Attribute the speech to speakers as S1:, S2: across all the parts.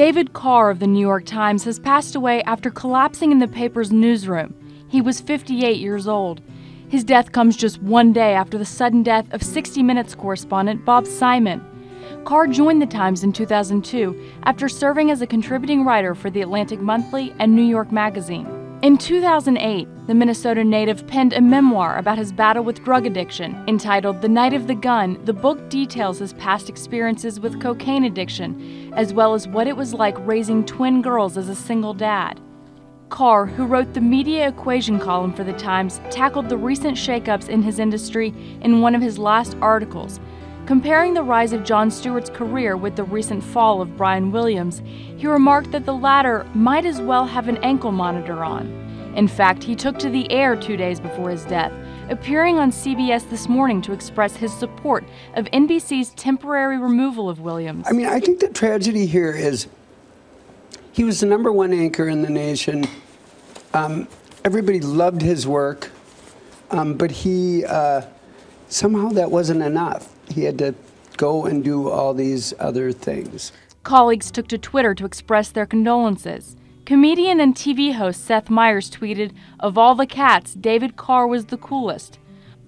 S1: David Carr of the New York Times has passed away after collapsing in the paper's newsroom. He was 58 years old. His death comes just one day after the sudden death of 60 Minutes correspondent Bob Simon. Carr joined the Times in 2002 after serving as a contributing writer for the Atlantic Monthly and New York Magazine. In 2008, the Minnesota native penned a memoir about his battle with drug addiction. Entitled The Night of the Gun, the book details his past experiences with cocaine addiction, as well as what it was like raising twin girls as a single dad. Carr, who wrote the media equation column for The Times, tackled the recent shakeups in his industry in one of his last articles. Comparing the rise of Jon Stewart's career with the recent fall of Brian Williams, he remarked that the latter might as well have an ankle monitor on. In fact, he took to the air two days before his death, appearing on CBS this morning to express his support of NBC's temporary removal of Williams.
S2: I mean, I think the tragedy here is he was the number one anchor in the nation. Um, everybody loved his work, um, but he uh, somehow that wasn't enough he had to go and do all these other things.
S1: Colleagues took to Twitter to express their condolences. Comedian and TV host Seth Meyers tweeted, Of all the cats, David Carr was the coolest.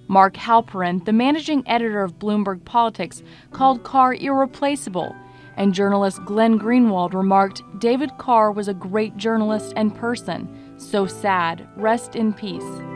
S1: Mark Halperin, the managing editor of Bloomberg Politics, called Carr irreplaceable, and journalist Glenn Greenwald remarked, David Carr was a great journalist and person. So sad. Rest in peace.